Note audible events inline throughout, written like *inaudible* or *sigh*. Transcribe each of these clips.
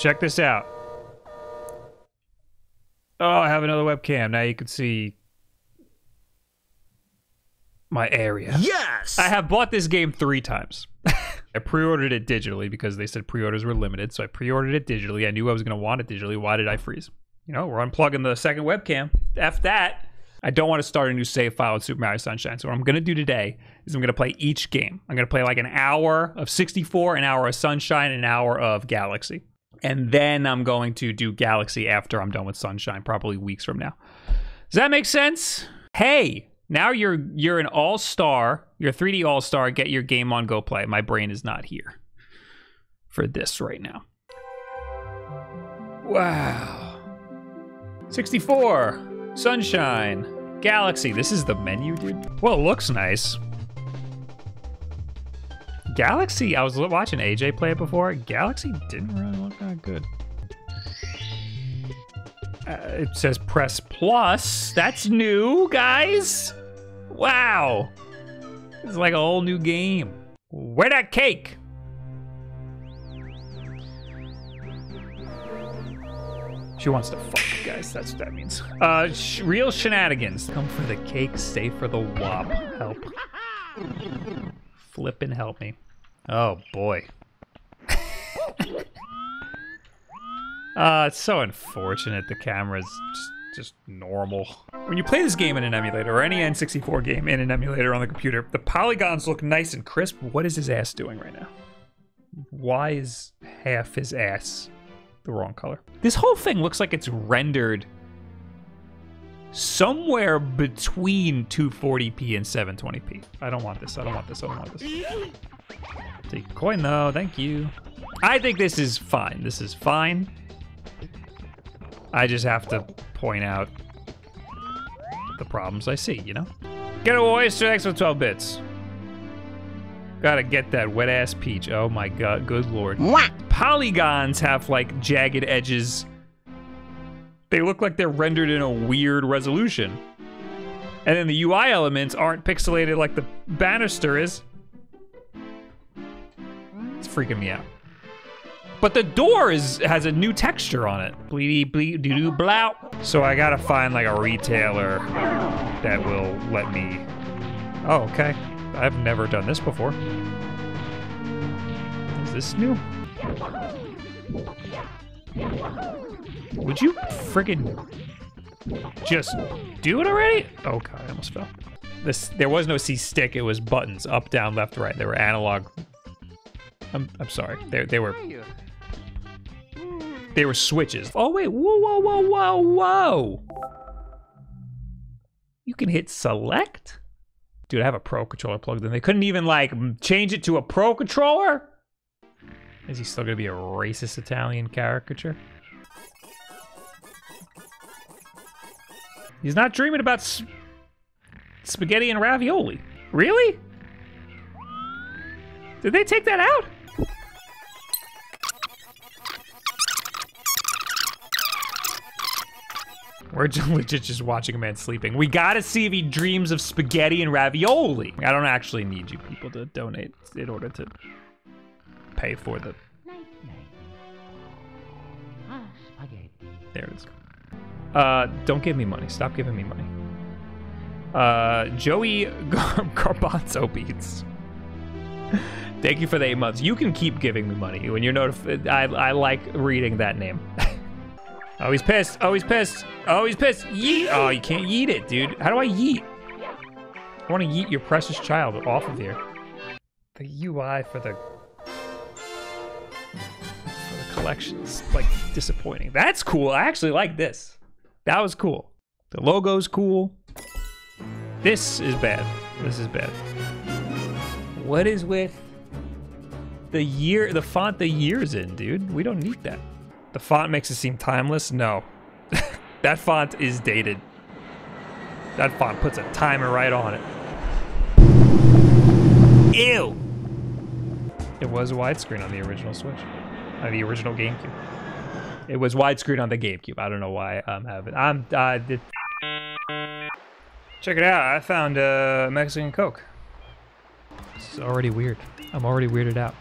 check this out. Oh, I have another webcam. Now you can see my area. Yes! I have bought this game three times. *laughs* I pre-ordered it digitally because they said pre-orders were limited, so I pre-ordered it digitally. I knew I was going to want it digitally. Why did I freeze? You know, we're unplugging the second webcam. F that. I don't want to start a new save file with Super Mario Sunshine. So what I'm going to do today is I'm going to play each game. I'm going to play like an hour of 64, an hour of Sunshine, an hour of Galaxy. And then I'm going to do Galaxy after I'm done with Sunshine, probably weeks from now. Does that make sense? Hey, now you're you're an all-star, you're a 3D all-star, get your game on Go Play. My brain is not here for this right now. Wow. 64. Sunshine. Galaxy. This is the menu, dude. Well, it looks nice. Galaxy, I was watching AJ play it before. Galaxy didn't really look that good. Uh, it says press plus. That's new, guys. Wow. It's like a whole new game. Where that cake? She wants to fuck, you, guys. That's what that means. Uh, sh real shenanigans. Come for the cake, stay for the wop. Help. Flippin' help me. Oh, boy. *laughs* uh, it's so unfortunate the camera's just, just normal. When you play this game in an emulator, or any N64 game in an emulator on the computer, the polygons look nice and crisp. What is his ass doing right now? Why is half his ass the wrong color. This whole thing looks like it's rendered somewhere between 240p and 720p. I don't want this. I don't want this. I don't want this. Take a coin though. Thank you. I think this is fine. This is fine. I just have to point out the problems I see, you know? Get a oyster X with 12 bits. Gotta get that wet ass peach. Oh my god, good lord. What? Polygons have like jagged edges. They look like they're rendered in a weird resolution. And then the UI elements aren't pixelated like the banister is. It's freaking me out. But the door is has a new texture on it. Bleedy bleed doo doo blow. So I gotta find like a retailer that will let me. Oh, okay. I've never done this before. Is this new? Would you friggin' just do it already? Oh god, I almost fell. This there was no C stick, it was buttons, up, down, left, right. They were analog. I'm I'm sorry. They they were they were switches. Oh wait, whoa, whoa, whoa, whoa, whoa! You can hit select? Dude, I have a Pro controller plugged in. They couldn't even, like, change it to a Pro controller? Is he still gonna be a racist Italian caricature? He's not dreaming about spaghetti and ravioli. Really? Did they take that out? We're *laughs* legit just watching a man sleeping. We gotta see if he dreams of spaghetti and ravioli. I don't actually need you people to donate in order to pay for the... There it is. Uh, don't give me money. Stop giving me money. Uh, Joey *laughs* Gar Garbanzo Beats. *laughs* Thank you for the eight months. You can keep giving me money when you're notified. I, like reading that name. *laughs* oh, he's pissed. Oh, he's pissed. Oh, he's pissed. Yeet. Oh, you can't yeet it, dude. How do I yeet? I want to yeet your precious child off of here. The UI for the collection's like disappointing. That's cool. I actually like this. That was cool. The logo's cool. This is bad. This is bad. What is with the year, the font the year's in, dude? We don't need that. The font makes it seem timeless? No. *laughs* that font is dated. That font puts a timer right on it. Ew! It was widescreen on the original Switch. On the original GameCube. It was widescreen on the GameCube. I don't know why I'm having. I'm. Uh, did... Check it out. I found uh, Mexican Coke. This is already weird. I'm already weirded out.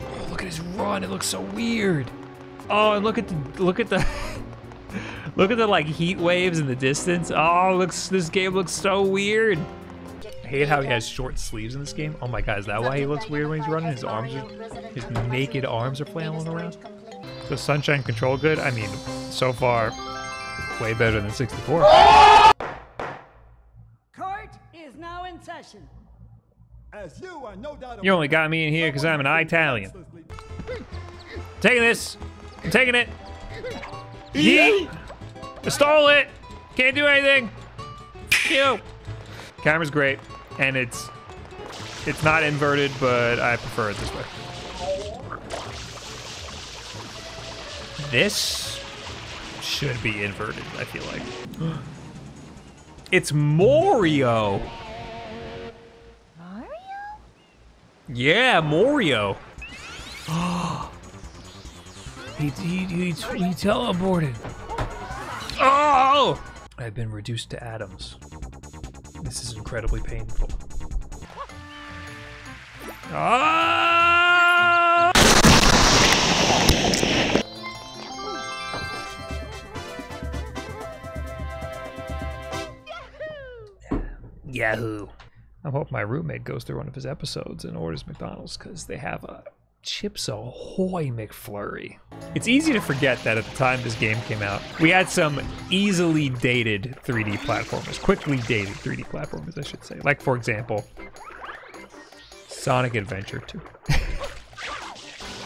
Oh, look at his run. It looks so weird. Oh, and look at the look at the *laughs* look at the like heat waves in the distance. Oh, looks this game looks so weird. I hate how he has short sleeves in this game. Oh my god, is that why he looks weird when he's running? His arms are his naked arms are flailing around. The sunshine control good? I mean, so far, way better than 64. Court is now in session. As you are no doubt You only got me in here because I'm an Italian. Taking this. I'm taking it. Yeet. I stole it. Can't do anything. F you. Camera's great, and it's it's not inverted, but I prefer it this way. This should be inverted. I feel like. *gasps* It's Morio. Mario? Yeah, Morio. *gasps* he, he, he, he teleported. Oh! I've been reduced to atoms. This is incredibly painful. Ah! Yahoo! I hope my roommate goes through one of his episodes and orders McDonald's because they have a Chips Ahoy McFlurry. It's easy to forget that at the time this game came out, we had some easily dated 3D platformers, quickly dated 3D platformers, I should say. Like, for example, Sonic Adventure 2.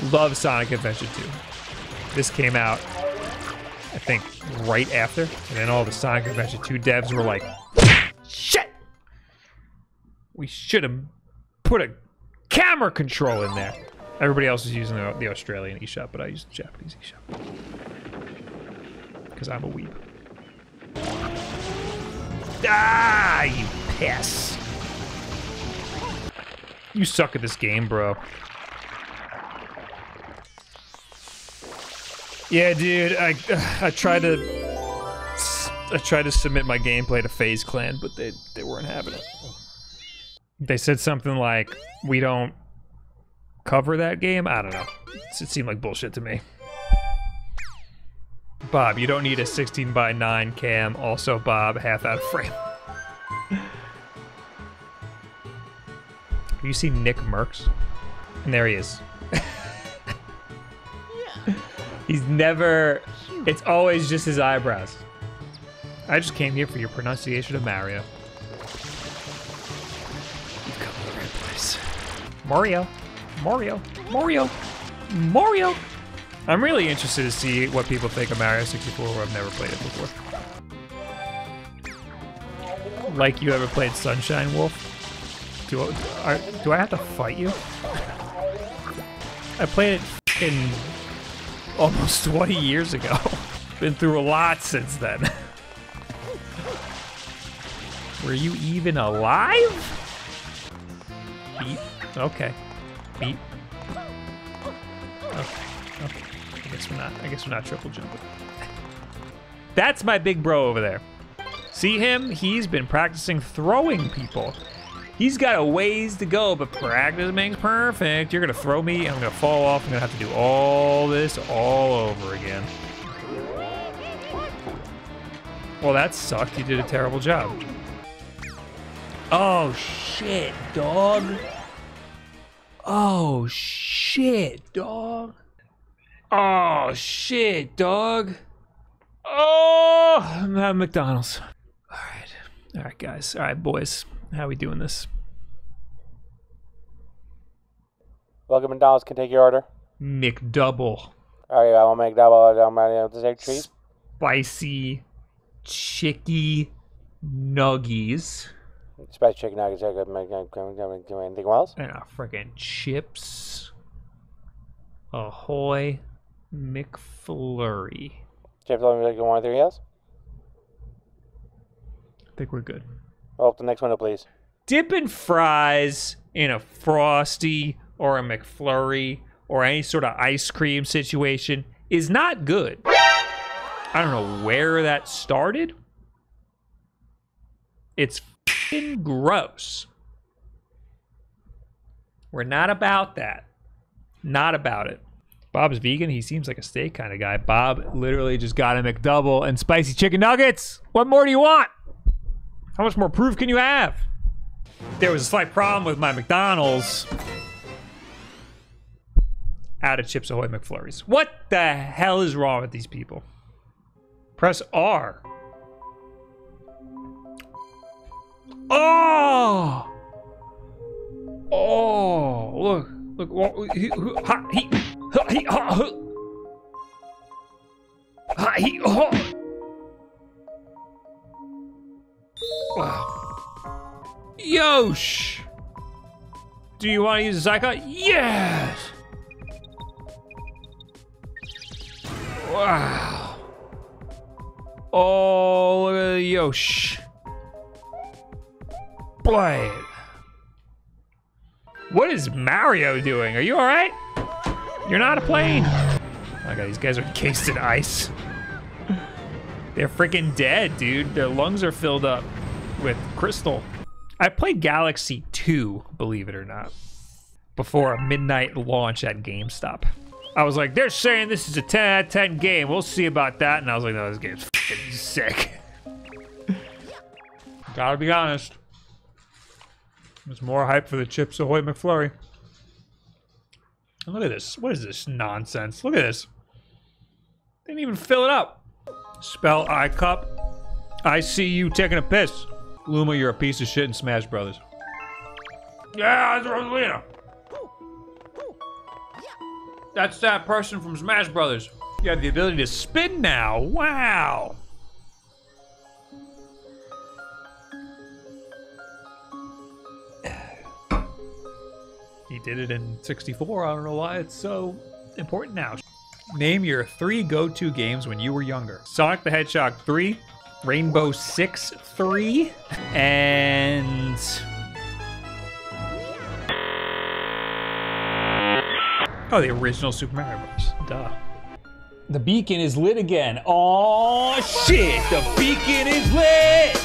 *laughs* Love Sonic Adventure 2. This came out, I think, right after, and then all the Sonic Adventure 2 devs were like, shit! We should have put a camera control in there. Everybody else is using the, Australian eShop, but I use the Japanese eShop. Because I'm a weeb. Ah, you piss. You suck at this game, bro. Yeah, dude, I *sighs* I tried to I tried to submit my gameplay to FaZe Clan, but they they weren't having it. They said something like, "We don't cover that game." I don't know. It seemed like bullshit to me. Bob, you don't need a 16 by 9 cam. Also, Bob, half out of frame. Have you seen Nick Mercs? And there he is. *laughs* He's never. It's always just his eyebrows. I just came here for your pronunciation of Mario. You've come to the right place. Mario. Mario. Mario. Mario. I'm really interested to see what people think of Mario 64 who I've never played it before. Like you ever played Sunshine Wulff? Do I, are, do I have to fight you? *laughs* I played it in almost *laughs* 20 years ago. *laughs* Been through a lot since then. Were you even alive? Okay. Beep. Okay. Okay. I guess we're not. I guess we're not triple jumping. That's my big bro over there. See him? He's been practicing throwing people. He's got a ways to go, but practice makes perfect. You're gonna throw me, and I'm gonna fall off, I'm gonna have to do all this all over again. Well, that sucked. You did a terrible job. Oh, shit, dog. Oh, shit, dog. Oh, shit, dog. Oh, I'm at McDonald's. All right. All right, guys. All right, boys. How we doing this? Welcome McDonald's can take your order. McDouble. All right, I will make double. I don't mind the take cheese. Spicy chicky nuggies. Spicy chicken nuggets. I could. Can we do anything else? And a friggin' chips. Ahoy McFlurry. Chips. Take one, three. Yes. I think we're good. Oh, the next window, please. Dipping fries in a frosty or a McFlurry or any sort of ice cream situation is not good. I don't know where that started. It's fing gross. We're not about that. Not about it. Bob's vegan. He seems like a steak kind of guy. Bob literally just got a McDouble and spicy chicken nuggets. What more do you want? How much more proof can you have? There was a slight problem with my McDonald's. Out of Chips Ahoy McFlurries. What the hell is wrong with these people? Press R. Oh! Oh! Look! Look! what- He, ha- he, ha- he, ha- hu- ha- he, ho- Wow. Yosh! Do you want to use Zyka? Yes! Wow. Oh, look at the Yosh. Blade. What is Mario doing? Are you alright? You're not a plane. Oh okay, these guys are encased in ice. They're freaking dead, dude. Their lungs are filled up with crystal. I played Galaxy 2, believe it or not, before a midnight launch at GameStop. I was like, they're saying this is a 10 out of 10 game. We'll see about that. And I was like, no, this game's fucking sick. *laughs* Gotta be honest. There's more hype for the Chips Ahoy McFlurry. And look at this. What is this nonsense? Look at this. Didn't even fill it up. Spell I cup. I see you taking a piss. Luma, you're a piece of shit in Smash Brothers. Yeah, that's Rosalina. That's that person from Smash Brothers. You have the ability to spin now. Wow. He did it in 64. I don't know why it's so important now. Name your three go-to games when you were younger. Sonic the Hedgehog 3, Rainbow Six 3, and... Oh, the original Super Mario Bros. Duh. The beacon is lit again. Oh shit! The beacon is lit!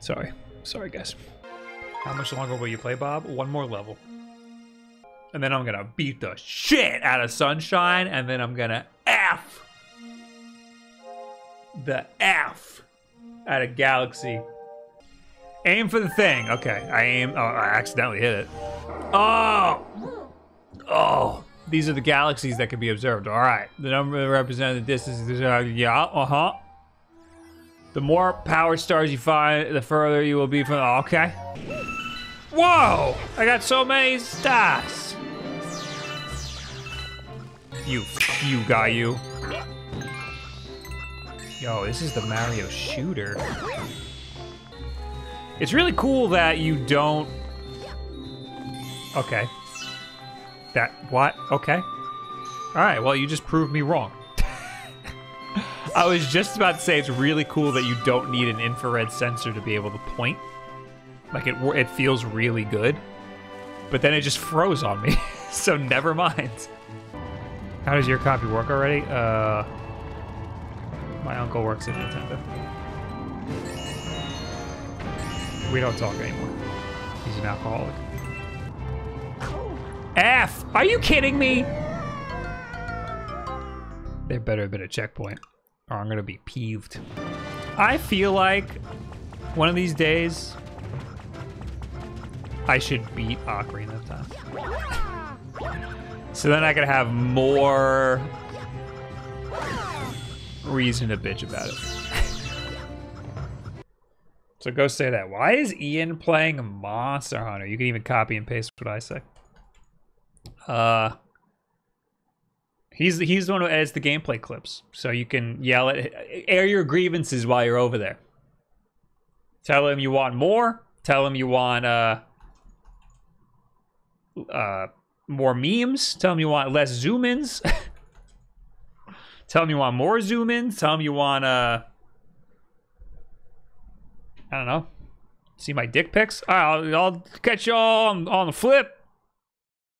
Sorry. Sorry, guys. How much longer will you play, Bob? One more level. And then I'm gonna beat the shit out of Sunshine, and then I'm gonna F the F out of Galaxy. Aim for the thing. Okay, I aim. Oh, I accidentally hit it. Oh! Oh! These are the galaxies that can be observed. All right. The number represented the distance. is- uh, Yeah, uh huh. The more power stars you find, the further you will be from. Oh, okay. Whoa! I got so many stars. You, you got you. Yo, this is the Mario shooter. It's really cool that you don't. Okay. That what? Okay. All right. Well, you just proved me wrong. I was just about to say it's really cool that you don't need an infrared sensor to be able to point. Like it, it feels really good. But then it just froze on me. *laughs* so never mind. How does your copy work already? Uh, my uncle works at Nintendo. We don't talk anymore. He's an alcoholic. F! Are you kidding me? There better have been a checkpoint, or I'm gonna be peeved. I feel like one of these days I should beat Ocarina of Time. so then I could have more reason to bitch about it. *laughs* so go say that. Why is Ian playing Monster Hunter? You can even copy and paste what I say. Uh He's he's the one who edits the gameplay clips, so you can yell at air your grievances while you're over there. Tell him you want more. Tell him you want uh uh more memes. Tell him you want less zoom ins. *laughs* Tell him you want more zoom ins. Tell him you want uh I don't know. See my dick pics? All right, I'll, I'll catch y'all on, on the flip.